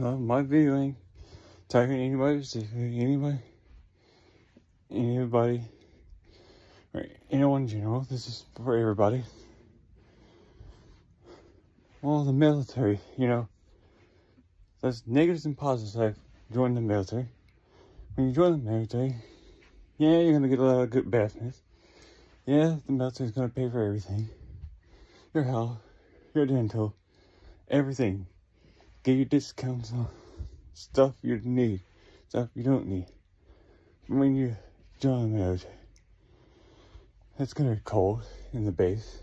uh, my viewing, talking anybody specifically, anybody, anybody, or anyone in general. This is for everybody. Well, the military, you know, there's negatives and positives like joining the military. When you join the military, yeah, you're gonna get a lot of good benefits. Yeah, the military's gonna pay for everything. Your health, your dental, everything. Get you discounts on stuff you need, stuff you don't need. When you join the military, it's gonna be cold in the base.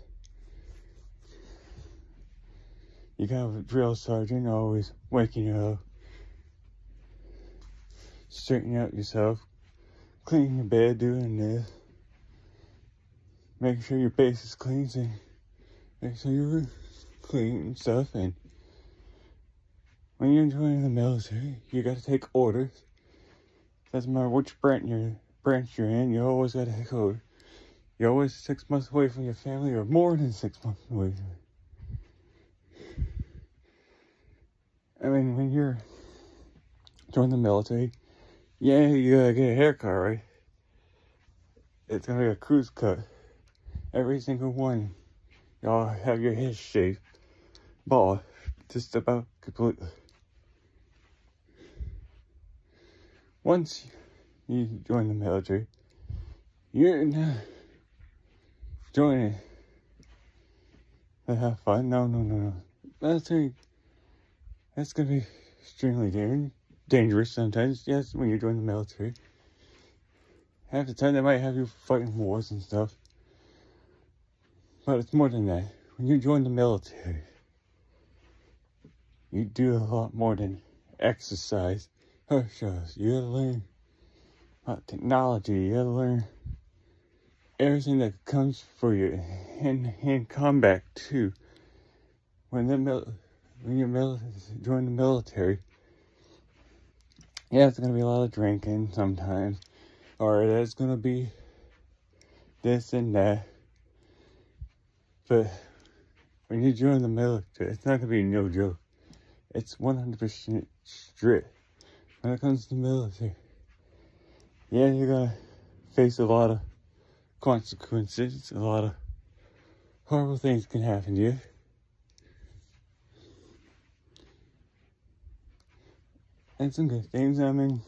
You got a drill sergeant always waking you up, straightening out yourself, cleaning your bed, doing this, making sure your base is clean, so make sure you're clean and stuff. And when you're joining the military, you got to take orders. Doesn't matter which branch you're branch you're in, you always got to take orders. You're always six months away from your family, or more than six months away. I mean, when you're joining the military, yeah, you gotta get a haircut, right? It's gonna be a cruise cut. Every single one. Y'all have your head shaved. Bald. Just about completely. Once you join the military, you're not joining to have fun. No, no, no, no. Military, that's gonna be extremely dangerous sometimes, yes, when you join the military. Half the time they might have you fighting wars and stuff. But it's more than that. When you join the military, you do a lot more than exercise. Shows. You gotta learn about technology. You gotta learn everything that comes for you in, in combat too. When the mil- when you mil- join the military, yeah, it's gonna be a lot of drinking sometimes, or it is gonna be this and that. But when you join the military, it's not gonna be no joke. It's 100% strict when it comes to military. Yeah, you're gonna face a lot of consequences, a lot of horrible things can happen to you. and some good things. I mean,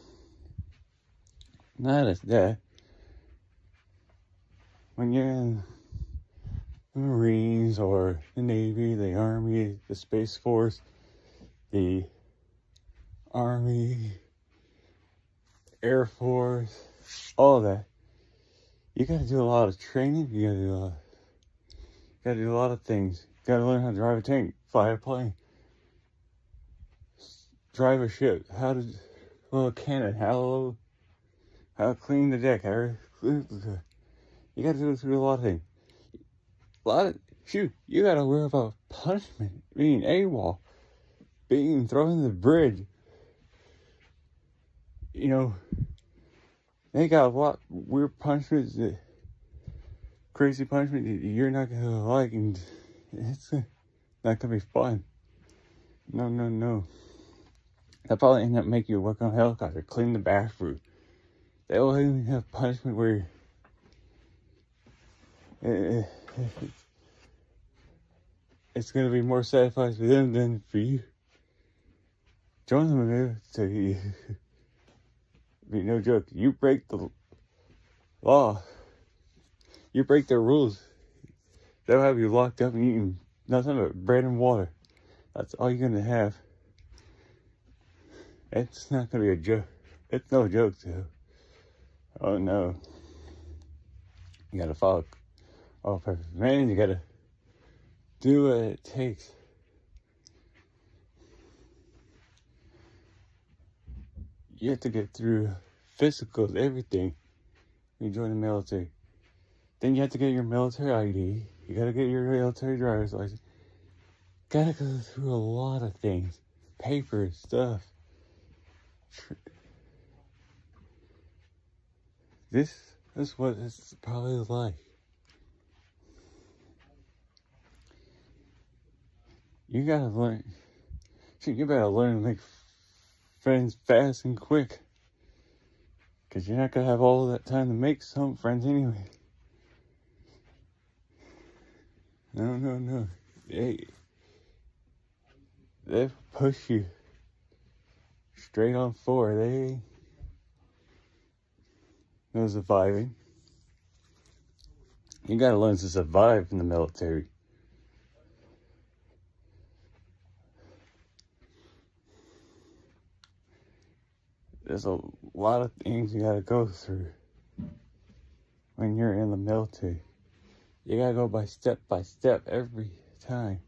not as that. When you're in the Marines or the Navy, the Army, the Space Force, the Army, Air Force, all that, you gotta do a lot of training. You gotta do a lot, you gotta do a lot of things. You gotta learn how to drive a tank, fly a plane drive a ship, how to well a cannon, how how to clean the deck, you gotta go through a lot of things. A lot of shoot, you gotta worry about punishment, being AWOL, being thrown in the bridge. You know, they got a lot weird punishments that crazy punishment that you're not gonna like and it's not gonna be fun. No, no, no. They'll probably end up making you work on a helicopter, clean the bathroom. They'll even have punishment where eh, eh, it's going to be more satisfying for them than for you. Join them to you. no joke. You break the law. You break their rules. They'll have you locked up and eating nothing but bread and water. That's all you're going to have. It's not gonna be a joke. It's no joke, too. Oh no. You gotta follow all perfect man. You gotta do what it takes. You have to get through physicals, everything. You join the military. Then you have to get your military ID. You gotta get your military driver's license. Gotta go through a lot of things. Papers, stuff. This is what it's probably like. You gotta learn. You better learn to make friends fast and quick. Because you're not going to have all that time to make some friends anyway. No, no, no. They, they push you straight on four. They no surviving. You gotta learn to survive in the military. There's a lot of things you gotta go through when you're in the military. You gotta go by step by step every time.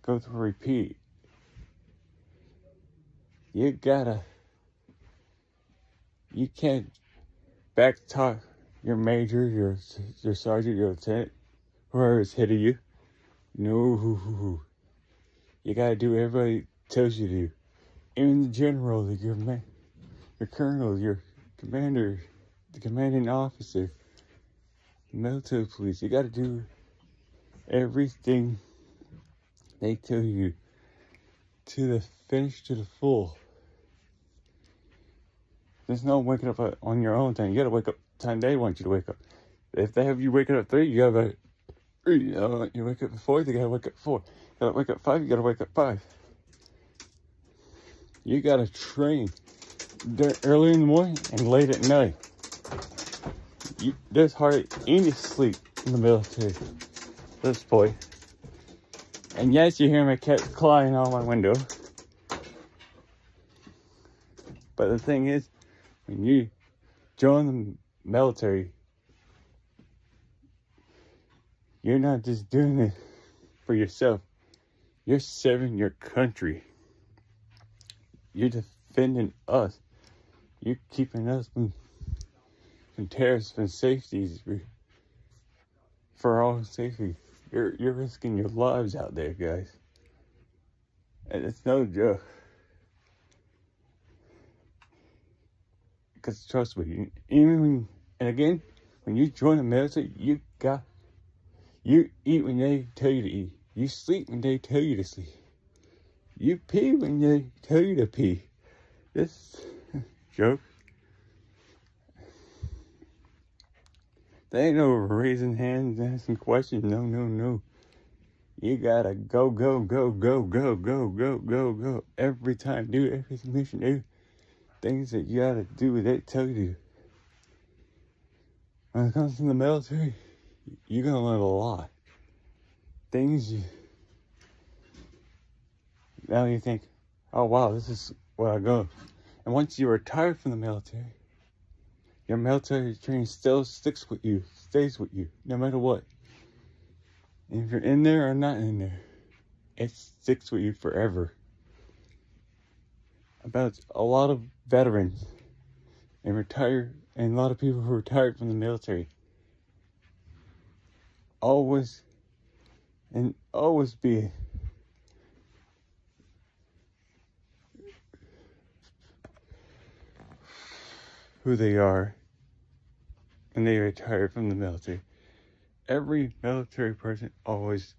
Go through repeat. You gotta, you can't back talk your major, your your sergeant, your lieutenant, whoever is hitting you. No, you gotta do what everybody tells you to do. Even the general, your man, your colonel, your commander, the commanding officer, military police. You gotta do everything they tell you to the finish to the full. There's no waking up on your own time. You gotta wake up time they want you to wake up. If they have you waking up three, you gotta three. You, know, you wake up at four, you gotta wake up four. You gotta wake up five, you gotta wake up five. You gotta train early in the morning and late at night. You, there's hardly any sleep in the military. This boy. And yes, you hear my cat clawing on my window. But the thing is, when you join the military, you're not just doing it for yourself. You're serving your country. You're defending us. You're keeping us from, from terrorists and safeties for all safety. You're you're risking your lives out there, guys. And it's no joke. Because trust me, even when, and again, when you join the military, you got, you eat when they tell you to eat. You sleep when they tell you to sleep. You pee when they tell you to pee. This joke. They ain't no raising hands, asking questions. No, no, no. You gotta go, go, go, go, go, go, go, go, go. Every time. Do every mission. Do things that you gotta do, they tell you. When it comes to the military, you're gonna learn a lot. Things you, now you think, oh wow, this is where I go. And once you retire from the military, your military training still sticks with you, stays with you, no matter what. And if you're in there or not in there, it sticks with you forever about a lot of veterans and retired and a lot of people who retired from the military always and always be who they are when they retire from the military. Every military person always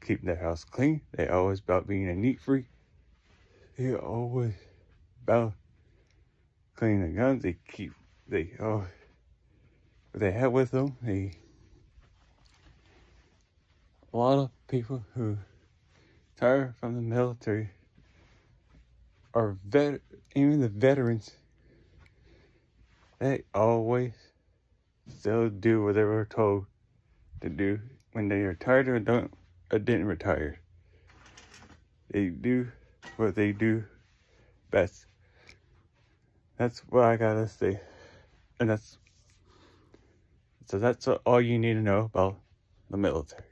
keep their house clean. They always about being a neat freak they always about cleaning the guns. They keep they oh what they have with them. They a lot of people who retire from the military are vet even the veterans they always still do what they were told to do when they retired or don't or didn't retire. They do what they do best. That's what I gotta say. And that's, so that's all you need to know about the military.